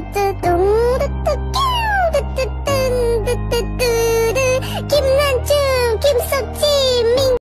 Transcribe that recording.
do